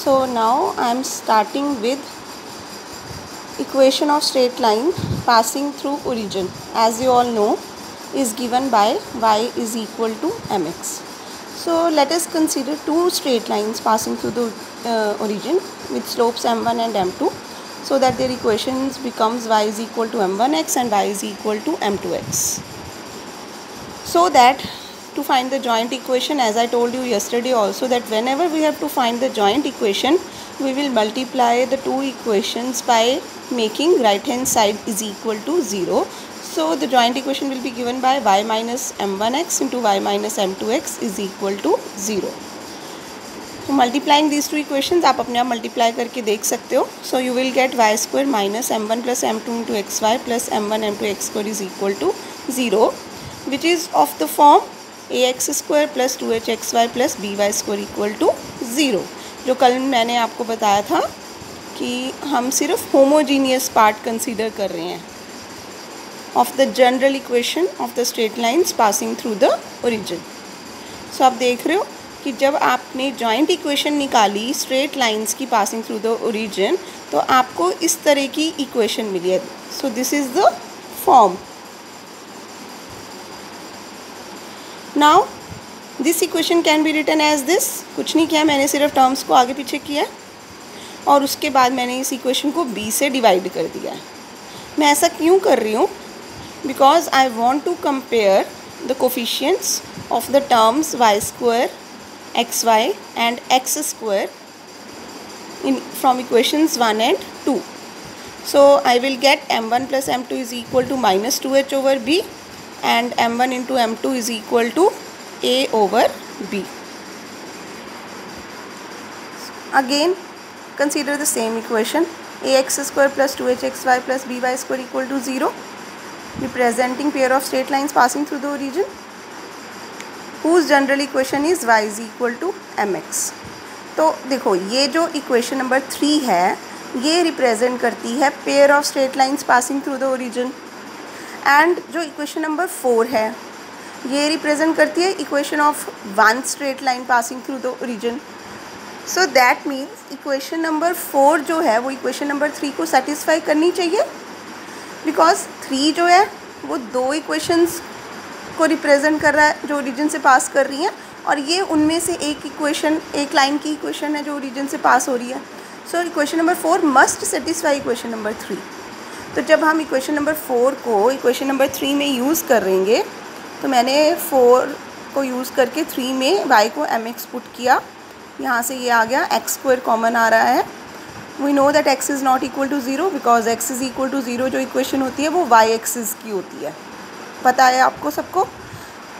So now I am starting with equation of straight line passing through origin as you all know is given by y is equal to mx. So let us consider two straight lines passing through the uh, origin with slopes m1 and m2 so that their equations becomes y is equal to m1x and y is equal to m2x. So that to find the joint equation as I told you yesterday also that whenever we have to find the joint equation we will multiply the two equations by making right hand side is equal to 0 so the joint equation will be given by y minus m1x into y minus m2x is equal to 0 तो multiplying this two equations आप अपने आप multiply करके देख सकते हो so you will get Y square minus M one plus M two into X Y plus M one M two X square is equal to zero which is of the form A X square plus two H X Y plus B Y square equal to zero जो कल मैंने आपको बताया था कि हम सिर्फ़ homogeneous part consider कर रहे हैं of the general equation of the straight lines passing through the origin so आप देख रहे हो कि जब आपने जॉइंट इक्वेशन निकाली स्ट्रेट लाइंस की पासिंग थ्रू द ओरिजिन तो आपको इस तरह की इक्वेशन मिली है। So this is the form now this equation can be written as this कुछ नहीं किया, मैंने सिर्फ़ टर्म्स को आगे पीछे किया और उसके बाद मैंने इस इक्वेशन को बी से डिवाइड कर दिया मैं ऐसा क्यों कर रही हूँ? Because I want to compare the coefficients of the terms Y square X Y and X square in, from equations 1 and 2 so, i will get m1 plus m2 is equal to minus 2h over b. And M one into M two is equal to A over B again consider the same equation A X square plus two H X Y plus B Y square equal to zero representing pair of straight lines passing through the origin whose general equation is Y is equal to M X तो देखो, ये जो equation number three है, ये represent करती है pair of straight lines passing through the origin and जो equation number four है, ये रिप्रेजेंट करती है equation of one straight line passing through the origin so that means equation number four जो है, वो इक्वेशन नंबर थ्री को satisfy करनी चाहिए. बिकॉज़ थ्री जो है, वो दो इक्वेशंस को रिप्रेजेंट कर रहा है, जो ओरिजिन से पास कर रही हैं. और ये उनमें से एक इक्वेशन एक लाइन की इक्वेशन है जो ओरिजिन से पास हो रही है. So equation number four must satisfy equation number three तो जब हम इक्वेशन नंबर फोर को इक्वेशन नंबर थ्री में यूज़ करेंगे तो मैंने फोर को यूज़ करके थ्री में वाई को एम एक्स पुट किया। यहाँ से ये आ गया एक्स स्क्वायर कॉमन आ रहा है। We know that X is not equal to zero because X is equal to zero जो इक्वेशन होती है, वो वाई एक्सिस की होती है। पता है आपको सबको?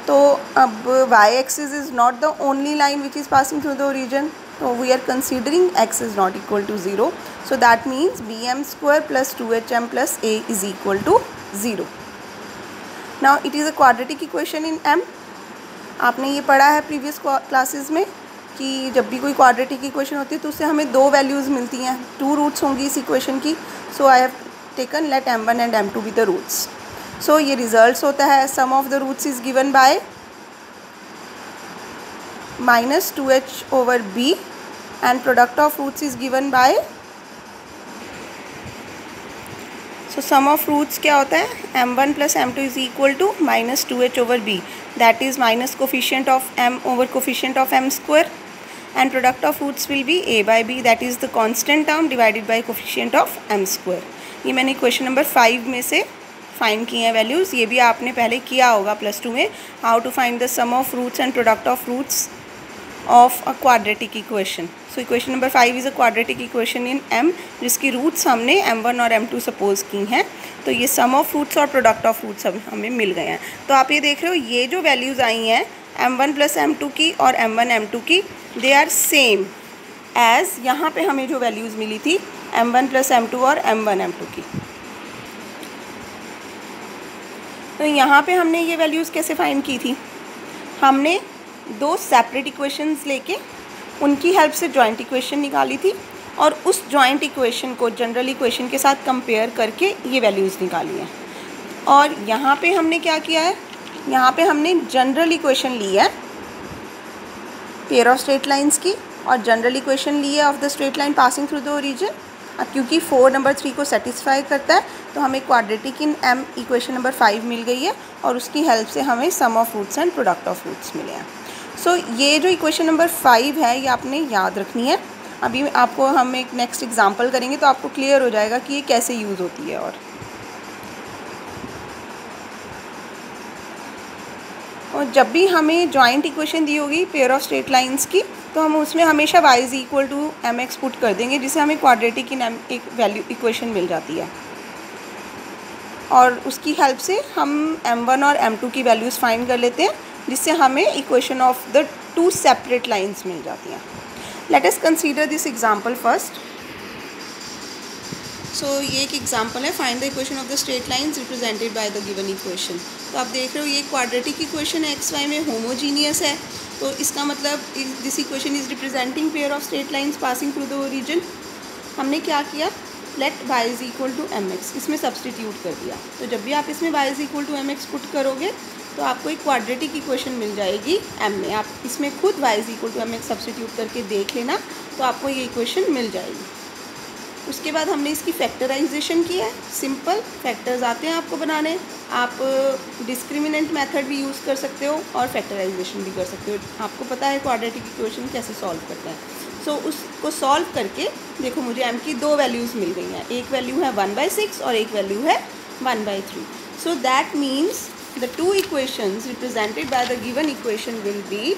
तो अब Y axis is not the only line which is passing through the origin so, we are considering x is not equal to 0 so, that means bm square plus 2hm plus a is equal to 0 now, it is a quadratic equation in m. आपने ये पढ़ा है previous classes में कि जब भी कोई quadratic equation होती है तो उससे हमें दो वैल्यूज़ मिलती हैं। टू रूट्स होंगी इस इक्वेशन की। So I have taken let M one and M two be the roots so ये रिज़ल्ट होता है sum of the roots is given by minus two H over B and product of roots is given by so sum of roots क्या होता है? M one plus M two is equal to minus two H over B that is minus coefficient of M over coefficient of M square and product of roots will be A by B that is the constant term divided by coefficient of M square ये मैंने question number five में से find किए हैं values ये भी आपने पहले किया होगा प्लस टू में how to find the sum of roots and product of roots of a quadratic equation so equation number five is a quadratic equation in M जिसकी रूट्स हमने एम वन और एम टू सपोज़ की हैं। तो ये sum of roots और product of roots हमें मिल गए हैं। तो आप ये देख रहे हो, ये जो वैल्यूज़ आई हैं M one plus M two की और एम वन एम टू की दे आर सेम एज़ यहाँ पे हमें जो वैल्यूज़ मिली थी M one plus M two और एम वन एम टू की। तो यहाँ पे हमने ये वैल्यूज़ कैसे फाइंड की थी? हमने दो सेपरेट इक्वेशंस लेके उनकी हेल्प से जॉइंट इक्वेशन निकाली थी और उस जॉइंट इक्वेशन को जनरल इक्वेशन के साथ कंपेयर करके ये वैल्यूज़ निकाली हैं। और यहाँ पे हमने क्या किया है? यहाँ पे हमने जनरल इक्वेशन ली है पेयर ऑफ़ स्ट्रेट लाइंस की, और जनरल इक्वेशन ली है of the straight line passing through the origin अब क्योंकि फोर नंबर थ्री को सेटिस्फाई करता है तो हमें quadratic in M equation number five मिल गई है और उसकी हेल्प से हमें sum of roots and product of roots मिले हैं। सो so, ये जो इक्वेशन नंबर फाइव है ये आपने याद रखनी है। अभी आपको हम एक नेक्स्ट एग्ज़ाम्पल करेंगे तो आपको क्लियर हो जाएगा कि ये कैसे यूज़ होती है और। और जब भी हमें जॉइंट इक्वेशन दी होगी पेयर ऑफ़ स्ट्रेट लाइंस की तो हम उसमें हमेशा y is equal to M X put कर देंगे जिससे हमें क्वाड्रेटिक एम एक वैल्यू इक्वेशन मिल जाती है। और उसकी हेल्प से हम m1 और m2 की वैल्यूज़ फाइंड कर लेते हैं जिससे हमें equation of the two separate lines मिल जाती हैं। Let us consider this example first so so, ये एक एग्जांपल है find the equation of the straight lines represented by the given equation तो आप देख रहे हो ये क्वाड्रेटिक इक्वेशन है एक्स वाई में होमोजीनियस है। तो इसका मतलब this equation is representing pair of straight lines passing through the origin हमने क्या किया? Let Y is equal to M X इसमें सब्सटीट्यूट कर दिया। तो जब भी आप इसमें Y is equal to M X put करोगे तो आपको एक क्वाड्रेटिक इक्वेशन मिल जाएगी एम में। आप इसमें खुद y is equal to m x substitute करके देख लेना तो आपको ये इक्वेशन मिल जाएगी। उसके बाद हमने इसकी फैक्टराइजेशन की है। सिंपल फैक्टर्स आते हैं आपको बनाने। आप डिस्क्रिमिनेंट मेथड भी यूज़ कर सकते हो और फैक्टराइजेशन भी कर सकते हो। आपको पता है क्वाड्रेटिक इक्वेशन कैसे सॉल्व करता है। सो so, उसको सॉल्व करके देखो मुझे एम की दो वैल्यूज़ मिल गई हैं। एक वैल्यू है वन बाई सिक्स और एक वैल्यू है one by three so that means the two equations represented by the given equation will be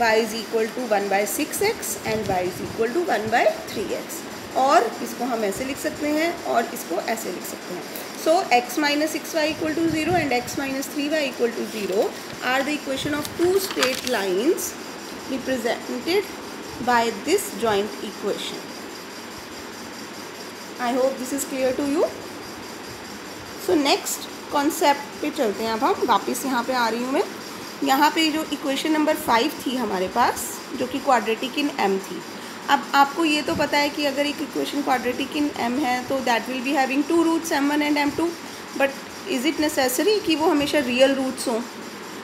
y is equal to 1 by 6x and y is equal to 1 by 3x और इसको हम ऐसे लिख सकते हैं और इसको ऐसे लिख सकते हैं। So x minus six y equal to zero and x minus three y equal to zero are the equation of two straight lines represented by this joint equation I hope this is clear to you so next concept पे चलते हैं। अब हम वापस यहाँ पे आ रही हूँ मैं। यहाँ पे जो इक्वेशन नंबर फाइव थी हमारे पास, जो कि क्वाड्रेटिक इन एम थी। अब आपको ये तो पता है कि अगर एक इक्वेशन क्वाड्रेटिक इन एम है तो that will be having two roots m one and m two but is it necessary कि वो हमेशा रियल रूट्स हों?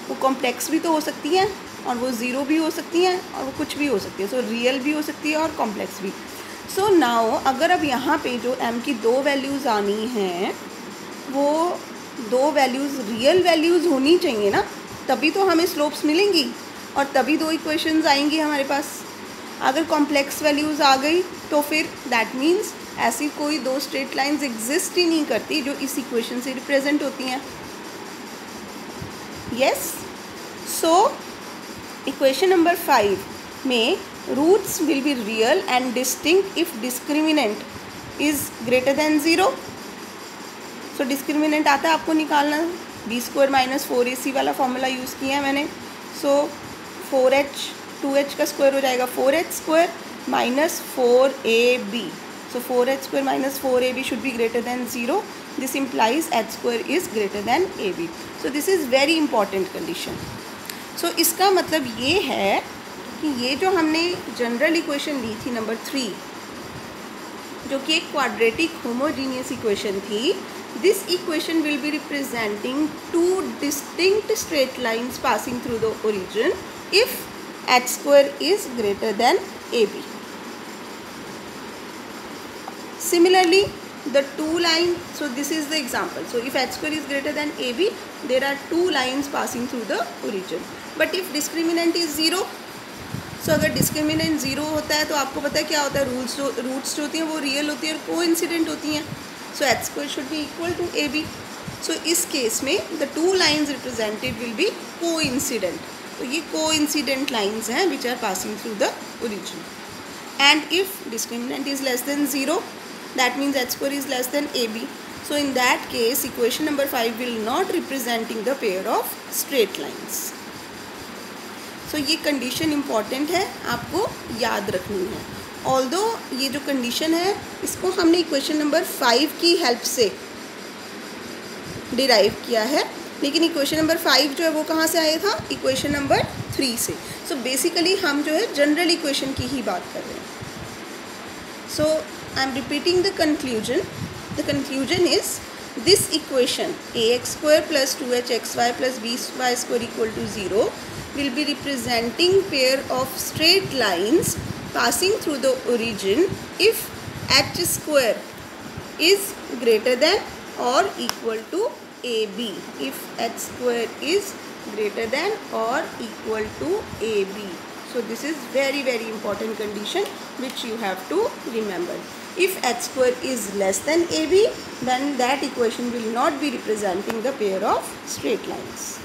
वो कॉम्प्लेक्स भी तो हो सकती हैं और वो ज़ीरो भी हो सकती हैं और वो कुछ भी हो सकती है। सो so, रियल भी हो सकती है और कॉम्प्लेक्स भी. सो so, नाउ अगर अब यहाँ पे जो एम की दो वैल्यूज़ आनी हैं वो दो वैल्यूज़ रियल वैल्यूज़ होनी चाहिए ना तभी तो हमें स्लोप्स मिलेंगी और तभी दो इक्वेशंस आएँगी हमारे पास. अगर कॉम्प्लेक्स वैल्यूज़ आ गई तो फिर दैट मीन्स ऐसी कोई दो स्ट्रेट लाइंस एग्जिस्ट ही नहीं करती जो इस इक्वेशन से रिप्रेजेंट होती हैं। Yes so equation number five में roots will be real and distinct if discriminant is greater than zero so discriminant आता है आपको निकालना। B square minus four a c वाला फॉर्मूला यूज़ किया है मैंने। So four h two h का स्क्वायर हो जाएगा four h square minus four a b. So four h square minus four a b should be greater than zero this implies h square is greater than a b so this is very important condition so इसका मतलब ये है कि ये जो हमने general equation ली थी नंबर थ्री जो कि एक क्वाड्रेटिक होमोजीनियस इक्वेशन थी this equation will be representing two distinct straight lines passing through the origin if x square is greater than a b similarly the two line so this is the example so if x square is greater than a b there are two lines passing through the origin but if discriminant is zero so अगर discriminant zero होता है तो आपको पता है क्या होता है? रूल्स रूट्स जो होती हैं, वो रियल होती हैं और को इंसिडेंट होती हैं. सो एक्स स्क्वायर शुड भी equal to a b so इस केस में the two lines represented will be coincident तो ये को इंसिडेंट लाइन्स हैं which are passing through the origin and if discriminant is less than zero that means h square is less than a b so, in that case, equation number 5 will not representing the pair of straight lines. So, ये condition important है, आपको याद रखनी है. Although ये जो condition है, इसको हमने इक्वेशन नंबर फाइव की हेल्प से डिराइव किया है लेकिन इक्वेशन नंबर फाइव जो है वो कहाँ से आया था? इक्वेशन नंबर थ्री से। सो बेसिकली हम जो है जनरल इक्वेशन की ही बात कर रहे हैं। So I am repeating the conclusion the conclusion is this equation a x square plus two h x y plus b y square equal to zero will be representing pair of straight lines passing through the origin if h square is greater than or equal to AB. If h square is greater than or equal to AB. So this is very very important condition which you have to remember. If h square is less than AB then that equation will not be representing the pair of straight lines.